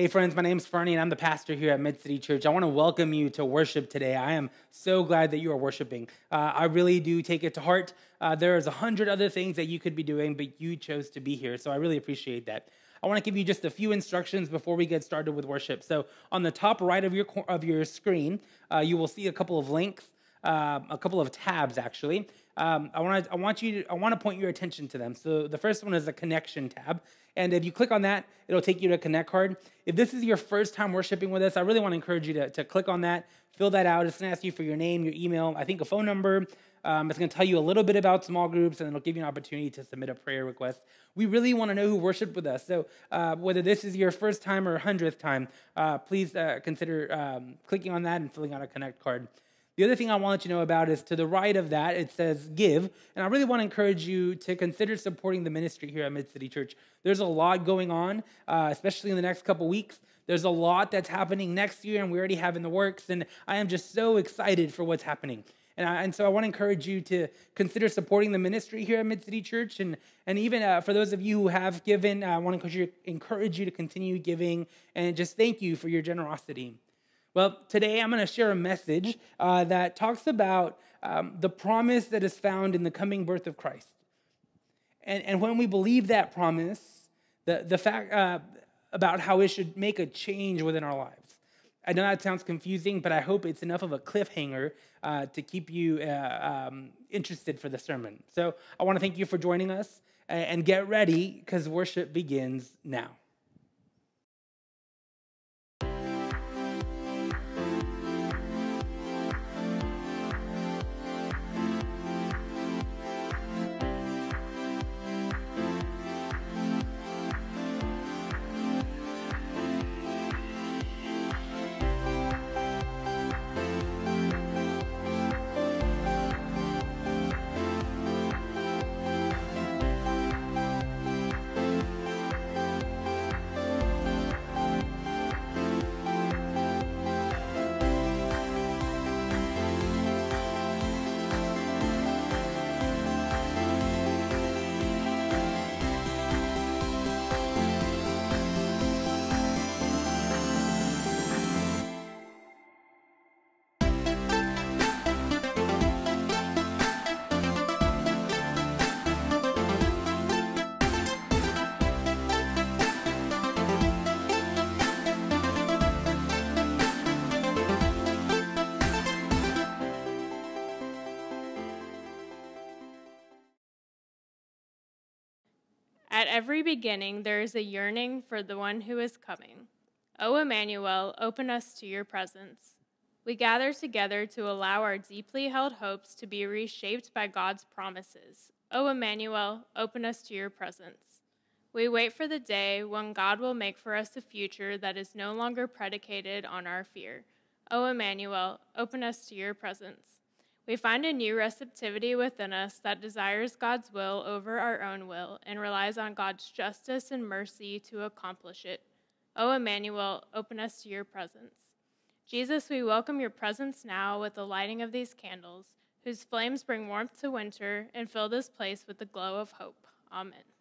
Hey, friends, my name is Fernie, and I'm the pastor here at Mid City Church. I want to welcome you to worship today. I am so glad that you are worshiping. Uh, I really do take it to heart. Uh, there's a hundred other things that you could be doing, but you chose to be here, so I really appreciate that. I want to give you just a few instructions before we get started with worship. So, on the top right of your of your screen, uh, you will see a couple of links, uh, a couple of tabs actually. Um, I want to I want you to, I want to point your attention to them. So the first one is the connection tab, and if you click on that, it'll take you to a Connect card. If this is your first time worshiping with us, I really want to encourage you to, to click on that, fill that out. It's going to ask you for your name, your email, I think a phone number. Um, it's going to tell you a little bit about small groups, and it'll give you an opportunity to submit a prayer request. We really want to know who worshiped with us. So, uh, whether this is your first time or hundredth time, uh, please uh, consider um, clicking on that and filling out a Connect card. The other thing I want you to know about is to the right of that, it says give. And I really want to encourage you to consider supporting the ministry here at Mid City Church. There's a lot going on, uh, especially in the next couple weeks. There's a lot that's happening next year, and we already have in the works. And I am just so excited for what's happening. And, I, and so I want to encourage you to consider supporting the ministry here at Mid City Church. And, and even uh, for those of you who have given, I want to encourage you to continue giving and just thank you for your generosity. Well, today I'm going to share a message uh, that talks about um, the promise that is found in the coming birth of Christ. And, and when we believe that promise, the, the fact uh, about how it should make a change within our lives. I know that sounds confusing, but I hope it's enough of a cliffhanger uh, to keep you uh, um, interested for the sermon. So I want to thank you for joining us and get ready because worship begins now. Every beginning, there is a yearning for the one who is coming. O Emmanuel, open us to your presence. We gather together to allow our deeply held hopes to be reshaped by God's promises. O Emmanuel, open us to your presence. We wait for the day when God will make for us a future that is no longer predicated on our fear. O Emmanuel, open us to your presence. We find a new receptivity within us that desires God's will over our own will and relies on God's justice and mercy to accomplish it. O Emmanuel, open us to your presence. Jesus, we welcome your presence now with the lighting of these candles, whose flames bring warmth to winter and fill this place with the glow of hope. Amen.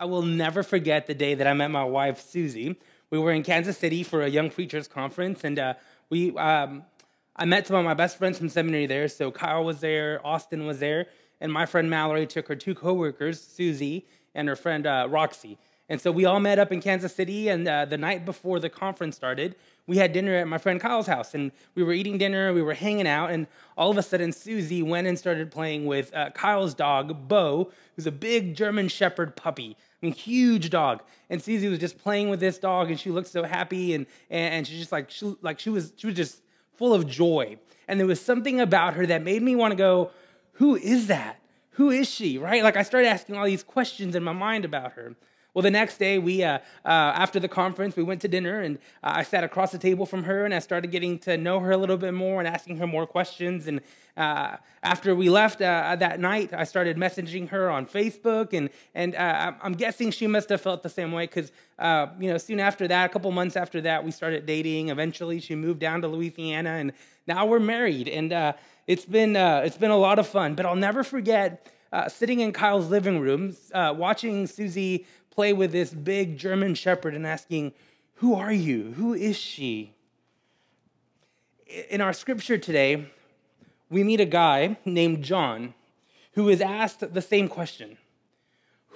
I will never forget the day that I met my wife, Susie. We were in Kansas City for a Young Preachers Conference, and uh, we um, I met some of my best friends from seminary there. So Kyle was there, Austin was there, and my friend Mallory took her two coworkers, Susie and her friend uh, Roxy. And so we all met up in Kansas City, and uh, the night before the conference started, we had dinner at my friend Kyle's house, and we were eating dinner, we were hanging out, and all of a sudden, Susie went and started playing with uh, Kyle's dog, Bo, who's a big German Shepherd puppy. I mean, huge dog. And Susie was just playing with this dog, and she looked so happy, and and she just like she like she was she was just full of joy. And there was something about her that made me want to go, who is that? Who is she? Right? Like I started asking all these questions in my mind about her. Well, the next day, we uh, uh, after the conference, we went to dinner, and uh, I sat across the table from her, and I started getting to know her a little bit more and asking her more questions. And uh, after we left uh, that night, I started messaging her on Facebook, and and uh, I'm guessing she must have felt the same way because you know soon after that, a couple months after that, we started dating. Eventually, she moved down to Louisiana, and now we're married, and it's been it's been a lot of fun. But I'll never forget. Uh, sitting in Kyle's living room, uh, watching Susie play with this big German shepherd and asking, Who are you? Who is she? In our scripture today, we meet a guy named John who is asked the same question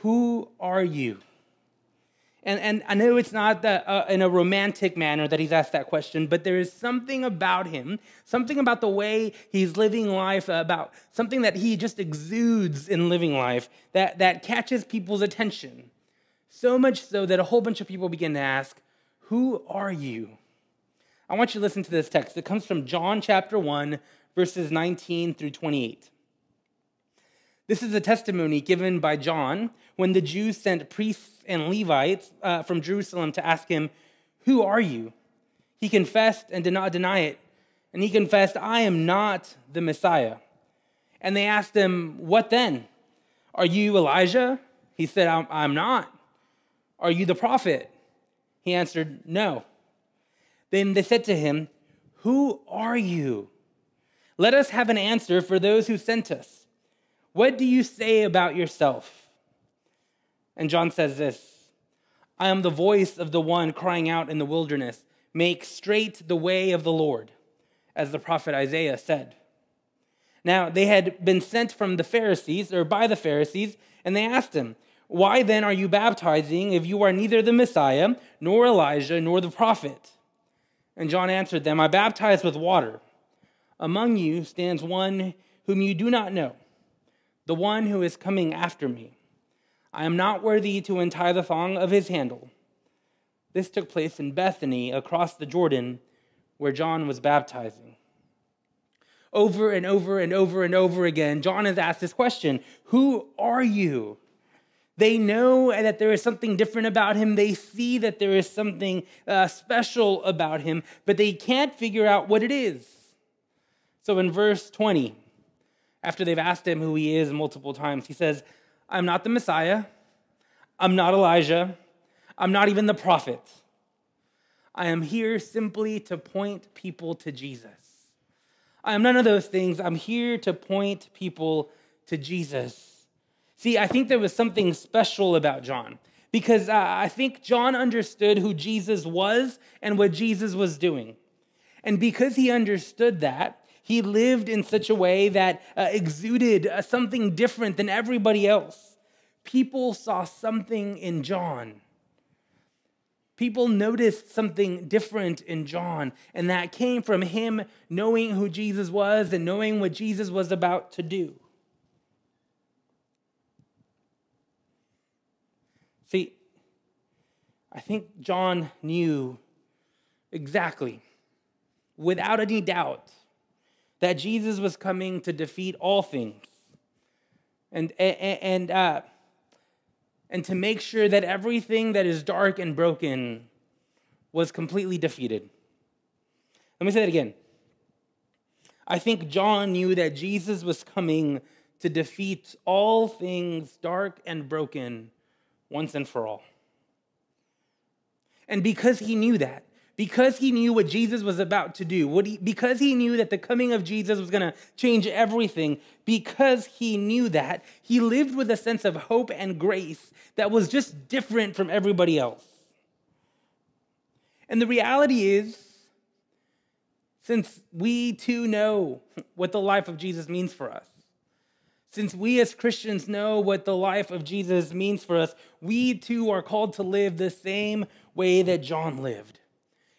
Who are you? And, and I know it's not the, uh, in a romantic manner that he's asked that question, but there is something about him, something about the way he's living life, about something that he just exudes in living life that, that catches people's attention. So much so that a whole bunch of people begin to ask, Who are you? I want you to listen to this text. It comes from John chapter 1, verses 19 through 28. This is a testimony given by John when the Jews sent priests and Levites uh, from Jerusalem to ask him, Who are you? He confessed and did not deny it. And he confessed, I am not the Messiah. And they asked him, What then? Are you Elijah? He said, I'm, I'm not. Are you the prophet? He answered, No. Then they said to him, Who are you? Let us have an answer for those who sent us. What do you say about yourself? And John says this I am the voice of the one crying out in the wilderness, Make straight the way of the Lord, as the prophet Isaiah said. Now, they had been sent from the Pharisees, or by the Pharisees, and they asked him, why then are you baptizing if you are neither the Messiah, nor Elijah, nor the prophet? And John answered them, I baptize with water. Among you stands one whom you do not know, the one who is coming after me. I am not worthy to untie the thong of his handle. This took place in Bethany across the Jordan where John was baptizing. Over and over and over and over again, John has asked this question Who are you? They know that there is something different about him. They see that there is something uh, special about him, but they can't figure out what it is. So in verse 20, after they've asked him who he is multiple times, he says, I'm not the Messiah. I'm not Elijah. I'm not even the prophet. I am here simply to point people to Jesus. I am none of those things. I'm here to point people to Jesus. See, I think there was something special about John because uh, I think John understood who Jesus was and what Jesus was doing. And because he understood that, he lived in such a way that uh, exuded uh, something different than everybody else. People saw something in John. People noticed something different in John, and that came from him knowing who Jesus was and knowing what Jesus was about to do. See, I think John knew exactly, without any doubt, that Jesus was coming to defeat all things and, and, uh, and to make sure that everything that is dark and broken was completely defeated. Let me say that again. I think John knew that Jesus was coming to defeat all things dark and broken once and for all. And because he knew that, because he knew what Jesus was about to do, he, because he knew that the coming of Jesus was going to change everything, because he knew that, he lived with a sense of hope and grace that was just different from everybody else. And the reality is, since we too know what the life of Jesus means for us, since we as Christians know what the life of Jesus means for us, we too are called to live the same way that John lived,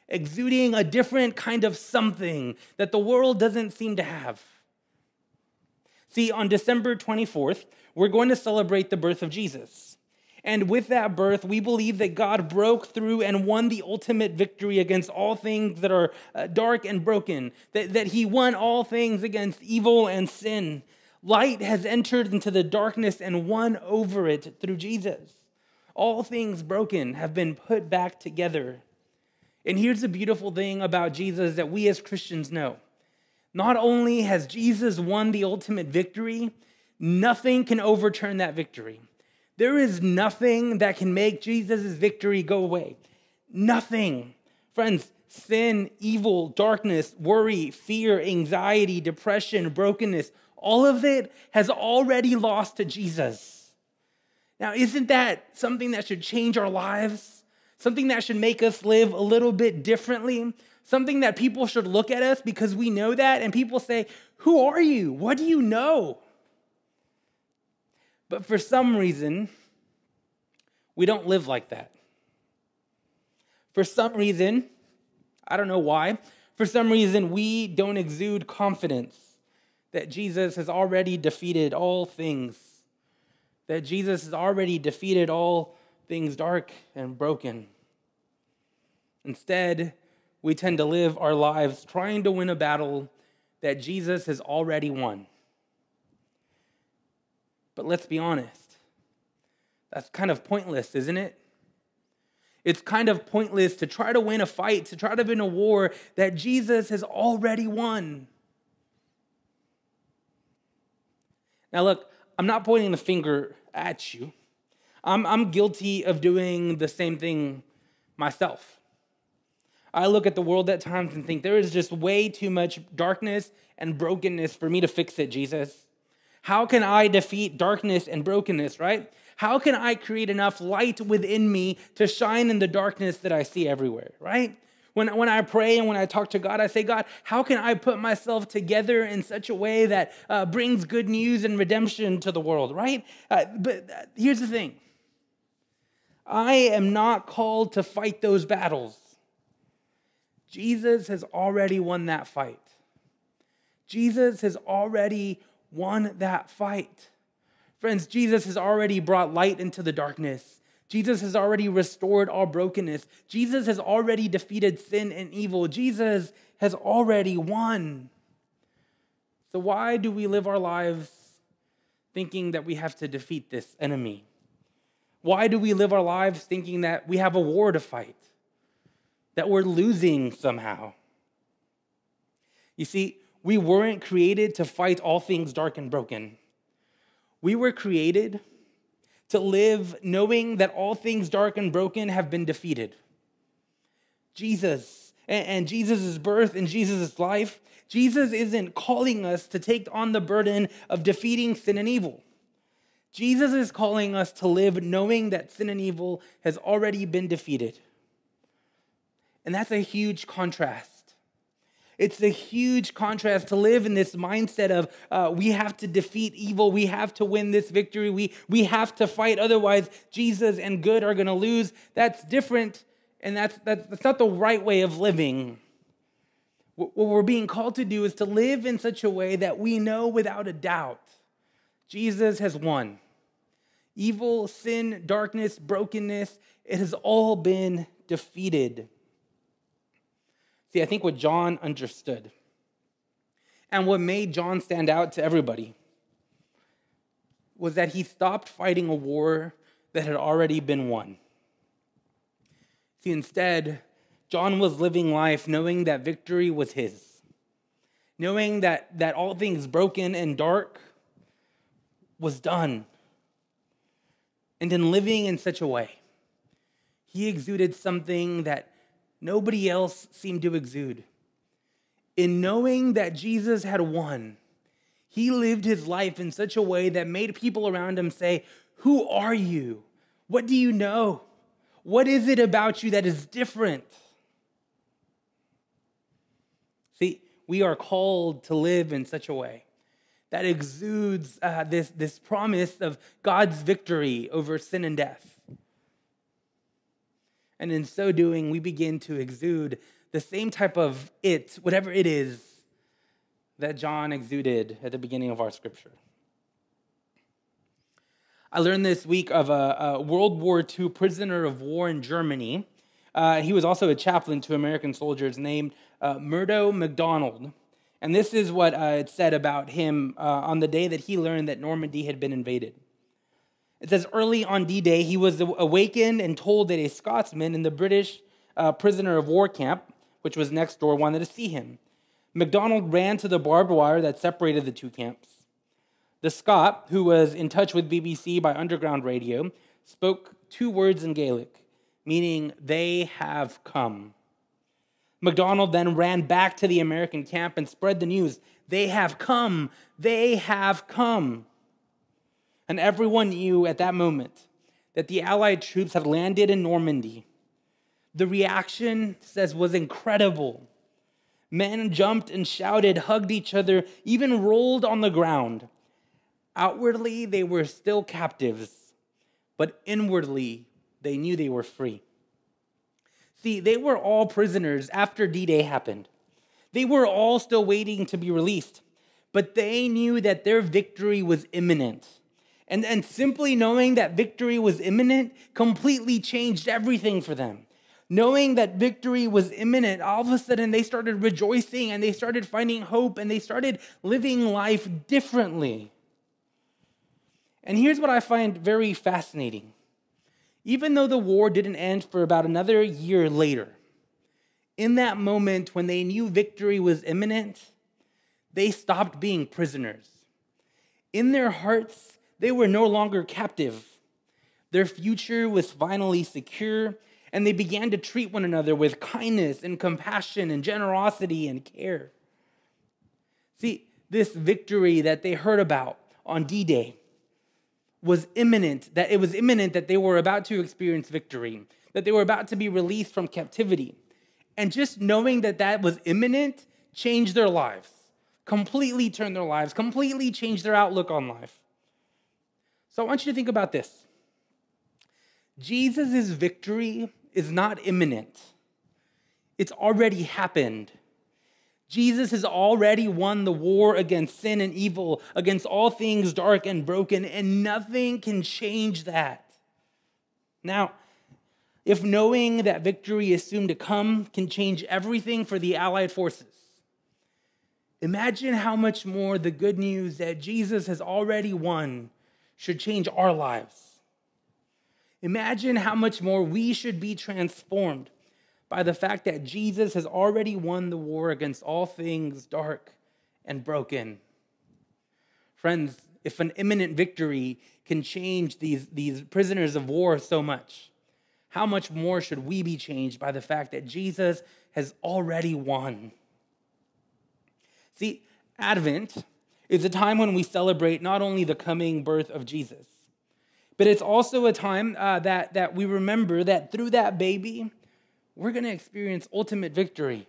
exuding a different kind of something that the world doesn't seem to have. See, on December 24th, we're going to celebrate the birth of Jesus. And with that birth, we believe that God broke through and won the ultimate victory against all things that are uh, dark and broken, that, that He won all things against evil and sin, Light has entered into the darkness and won over it through Jesus. All things broken have been put back together. And here's the beautiful thing about Jesus that we as Christians know. Not only has Jesus won the ultimate victory, nothing can overturn that victory. There is nothing that can make Jesus' victory go away. Nothing. Friends, sin, evil, darkness, worry, fear, anxiety, depression, brokenness, all of it has already lost to Jesus. Now, isn't that something that should change our lives? Something that should make us live a little bit differently? Something that people should look at us because we know that and people say, Who are you? What do you know? But for some reason, we don't live like that. For some reason, I don't know why, for some reason, we don't exude confidence that Jesus has already defeated all things, that Jesus has already defeated all things dark and broken. Instead, we tend to live our lives trying to win a battle that Jesus has already won. But let's be honest, that's kind of pointless, isn't it? It's kind of pointless to try to win a fight, to try to win a war that Jesus has already won. Now, look, I'm not pointing the finger at you. I'm, I'm guilty of doing the same thing myself. I look at the world at times and think there is just way too much darkness and brokenness for me to fix it, Jesus. How can I defeat darkness and brokenness, right? How can I create enough light within me to shine in the darkness that I see everywhere, right? When, when I pray and when I talk to God, I say, God, how can I put myself together in such a way that uh, brings good news and redemption to the world, right? Uh, but uh, here's the thing I am not called to fight those battles. Jesus has already won that fight. Jesus has already won that fight. Friends, Jesus has already brought light into the darkness. Jesus has already restored all brokenness. Jesus has already defeated sin and evil. Jesus has already won. So, why do we live our lives thinking that we have to defeat this enemy? Why do we live our lives thinking that we have a war to fight, that we're losing somehow? You see, we weren't created to fight all things dark and broken. We were created to live knowing that all things dark and broken have been defeated. Jesus and, Jesus' birth and Jesus' life, Jesus isn't calling us to take on the burden of defeating sin and evil. Jesus is calling us to live knowing that sin and evil has already been defeated. And that's a huge contrast it's a huge contrast to live in this mindset of uh, we have to defeat evil, we have to win this victory, we, we have to fight, otherwise, Jesus and good are going to lose. That's different, and that's, that's, that's not the right way of living. What we're being called to do is to live in such a way that we know without a doubt Jesus has won. Evil, sin, darkness, brokenness, it has all been defeated. See, I think what John understood and what made John stand out to everybody was that he stopped fighting a war that had already been won. See, instead, John was living life knowing that victory was his, knowing that, that all things broken and dark was done. And in living in such a way, he exuded something that nobody else seemed to exude. In knowing that Jesus had won, he lived his life in such a way that made people around him say, Who are you? What do you know? What is it about you that is different? See, we are called to live in such a way that exudes uh, this, this promise of God's victory over sin and death. And in so doing, we begin to exude the same type of it, whatever it is, that John exuded at the beginning of our scripture. I learned this week of a, a World War II prisoner of war in Germany. Uh, he was also a chaplain to American soldiers named uh, Murdo McDonald. And this is what uh, it said about him uh, on the day that he learned that Normandy had been invaded. It says early on D Day, he was awakened and told that a Scotsman in the British uh, prisoner of war camp, which was next door, wanted to see him. McDonald ran to the barbed wire that separated the two camps. The Scot, who was in touch with BBC by underground radio, spoke two words in Gaelic, meaning, they have come. McDonald then ran back to the American camp and spread the news they have come, they have come. And everyone knew at that moment that the Allied troops had landed in Normandy. The reaction, says, was incredible. Men jumped and shouted, hugged each other, even rolled on the ground. Outwardly, they were still captives, but inwardly, they knew they were free. See, they were all prisoners after D Day happened. They were all still waiting to be released, but they knew that their victory was imminent. And, and simply knowing that victory was imminent completely changed everything for them. Knowing that victory was imminent, all of a sudden they started rejoicing and they started finding hope and they started living life differently. And here's what I find very fascinating. Even though the war didn't end for about another year later, in that moment when they knew victory was imminent, they stopped being prisoners. In their hearts, they were no longer captive. Their future was finally secure, and they began to treat one another with kindness and compassion and generosity and care. See, this victory that they heard about on D Day was imminent, that it was imminent that they were about to experience victory, that they were about to be released from captivity. And just knowing that that was imminent changed their lives, completely turned their lives, completely changed their outlook on life. So I want you to think about this Jesus' victory is not imminent, it's already happened. Jesus has already won the war against sin and evil, against all things dark and broken, and nothing can change that. Now, if knowing that victory is soon to come can change everything for the Allied forces, imagine how much more the good news that Jesus has already won should change our lives. Imagine how much more we should be transformed by the fact that Jesus has already won the war against all things dark and broken. Friends, if an imminent victory can change these, these prisoners of war so much, how much more should we be changed by the fact that Jesus has already won? See, Advent is a time when we celebrate not only the coming birth of Jesus, but it's also a time uh, that, that we remember that through that baby, we're going to experience ultimate victory.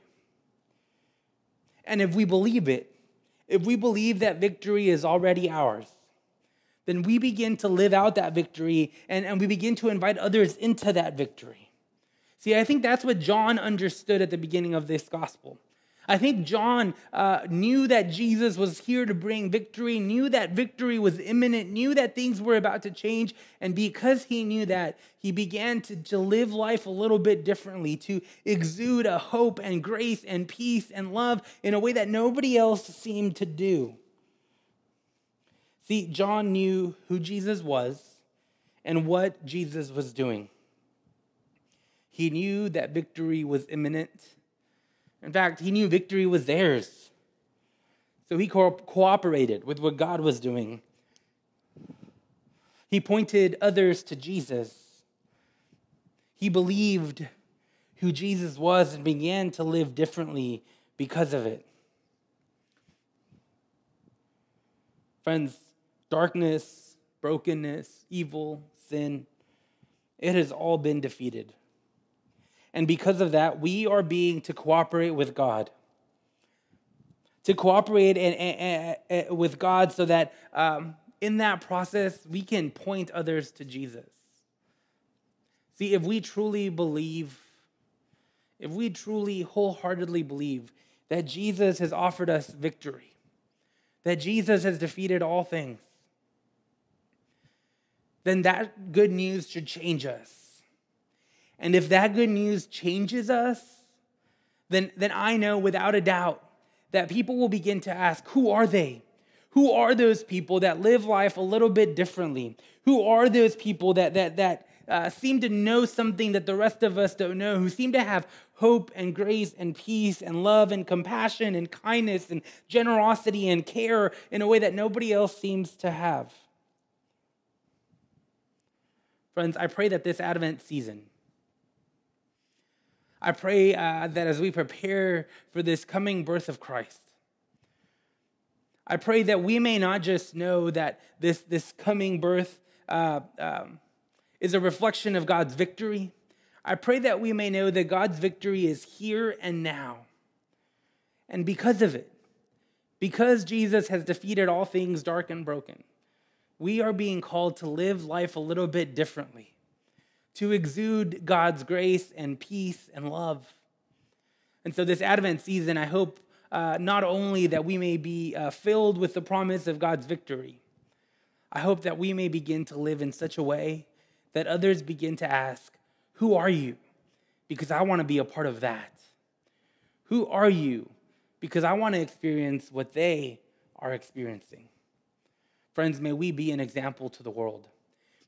And if we believe it, if we believe that victory is already ours, then we begin to live out that victory and, and we begin to invite others into that victory. See, I think that's what John understood at the beginning of this gospel. I think John uh, knew that Jesus was here to bring victory, knew that victory was imminent, knew that things were about to change. And because he knew that, he began to, to live life a little bit differently, to exude a hope and grace and peace and love in a way that nobody else seemed to do. See, John knew who Jesus was and what Jesus was doing. He knew that victory was imminent in fact, he knew victory was theirs. So he co- cooperated with what God was doing. He pointed others to Jesus. He believed who Jesus was and began to live differently because of it. Friends, darkness, brokenness, evil, sin, it has all been defeated. And because of that, we are being to cooperate with God. To cooperate and, and, and, with God so that um, in that process, we can point others to Jesus. See, if we truly believe, if we truly wholeheartedly believe that Jesus has offered us victory, that Jesus has defeated all things, then that good news should change us. And if that good news changes us, then, then I know without a doubt that people will begin to ask, who are they? Who are those people that live life a little bit differently? Who are those people that, that, that uh, seem to know something that the rest of us don't know, who seem to have hope and grace and peace and love and compassion and kindness and generosity and care in a way that nobody else seems to have? Friends, I pray that this Advent season, I pray uh, that as we prepare for this coming birth of Christ, I pray that we may not just know that this, this coming birth uh, um, is a reflection of God's victory. I pray that we may know that God's victory is here and now. And because of it, because Jesus has defeated all things dark and broken, we are being called to live life a little bit differently, to exude God's grace and peace and love. And so, this Advent season, I hope uh, not only that we may be uh, filled with the promise of God's victory, I hope that we may begin to live in such a way that others begin to ask, Who are you? Because I want to be a part of that. Who are you? Because I want to experience what they are experiencing. Friends, may we be an example to the world.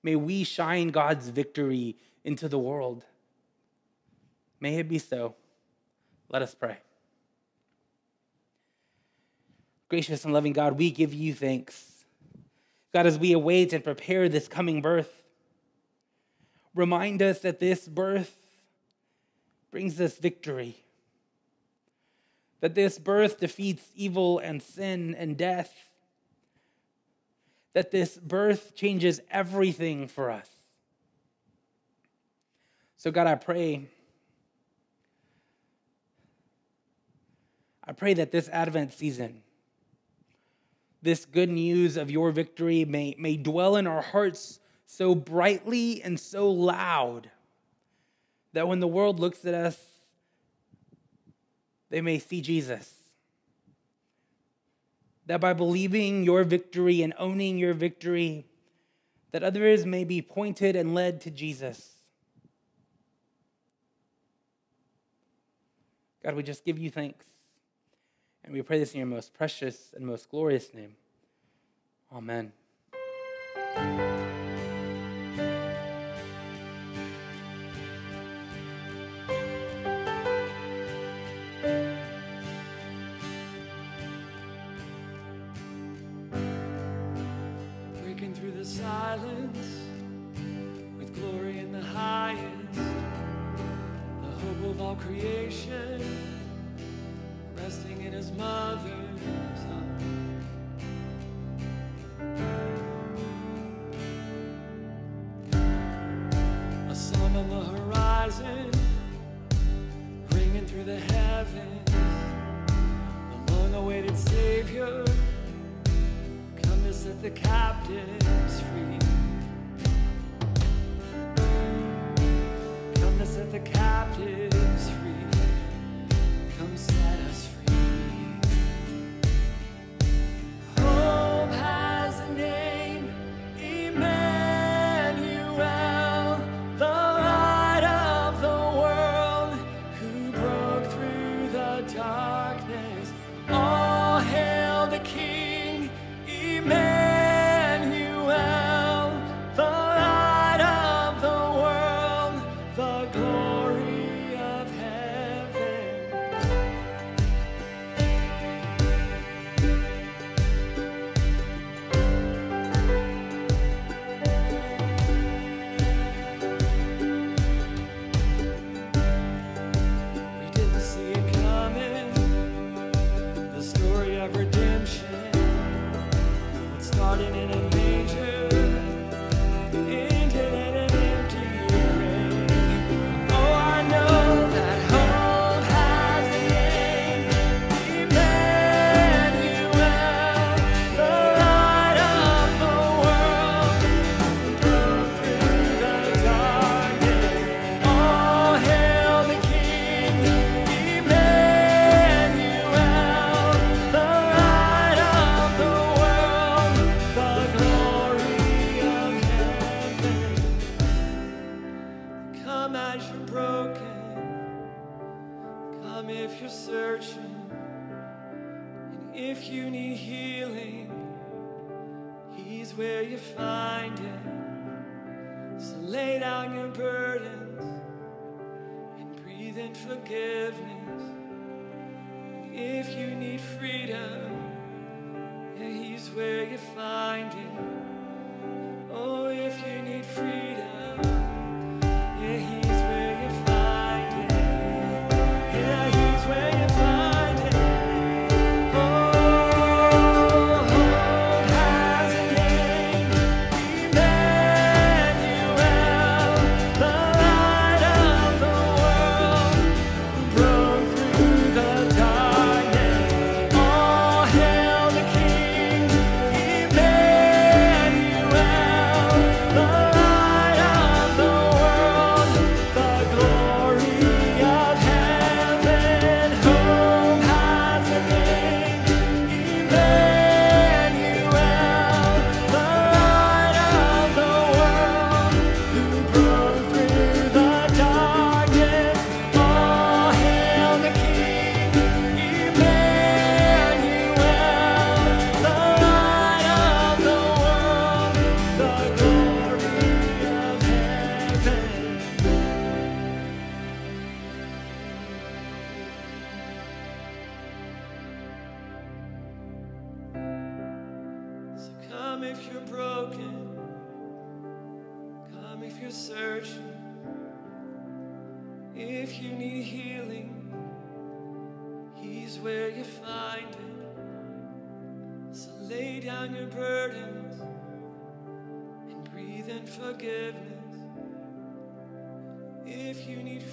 May we shine God's victory into the world. May it be so. Let us pray. Gracious and loving God, we give you thanks. God, as we await and prepare this coming birth, remind us that this birth brings us victory, that this birth defeats evil and sin and death that this birth changes everything for us. So, God, I pray. I pray that this Advent season, this good news of your victory may, may dwell in our hearts so brightly and so loud that when the world looks at us, they may see Jesus that by believing your victory and owning your victory, that others may be pointed and led to Jesus. God, we just give you thanks. And we pray this in your most precious and most glorious name. Amen.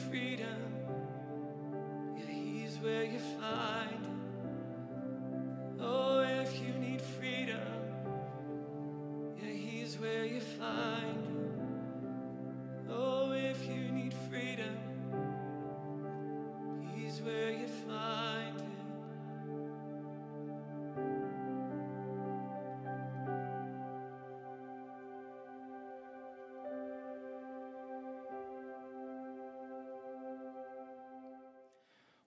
Freedom, yeah, He's where you find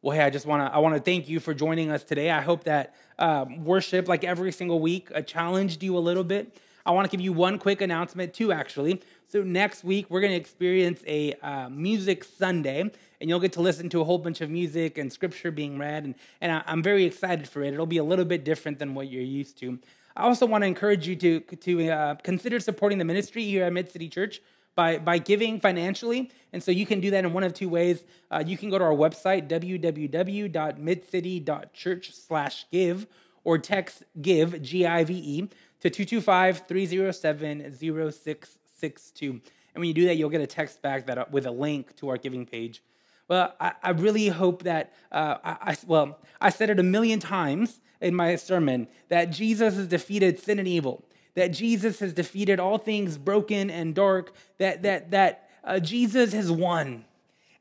Well, hey, I just want to I want to thank you for joining us today. I hope that um, worship, like every single week, uh, challenged you a little bit. I want to give you one quick announcement too, actually. So next week we're going to experience a uh, music Sunday, and you'll get to listen to a whole bunch of music and scripture being read, and and I, I'm very excited for it. It'll be a little bit different than what you're used to. I also want to encourage you to to uh, consider supporting the ministry here at Mid City Church by, by giving financially. And so you can do that in one of two ways. Uh, you can go to our website, www.midcity.church slash give, or text give, G-I-V-E, to 225-307-0662. And when you do that, you'll get a text back that uh, with a link to our giving page. Well, I, I really hope that, uh, I, I, well, I said it a million times in my sermon that Jesus has defeated sin and evil that Jesus has defeated all things broken and dark, that, that, that uh, Jesus has won.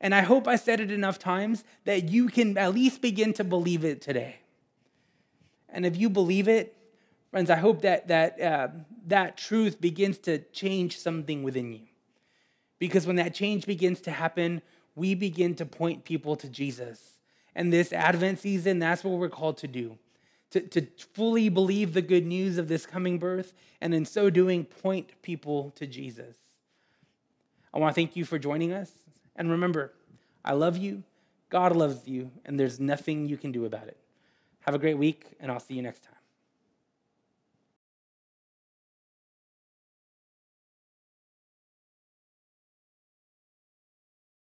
And I hope I said it enough times that you can at least begin to believe it today. And if you believe it, friends, I hope that that, uh, that truth begins to change something within you. Because when that change begins to happen, we begin to point people to Jesus. And this Advent season, that's what we're called to do to, to fully believe the good news of this coming birth, and in so doing, point people to Jesus. I want to thank you for joining us. And remember, I love you, God loves you, and there's nothing you can do about it. Have a great week, and I'll see you next time.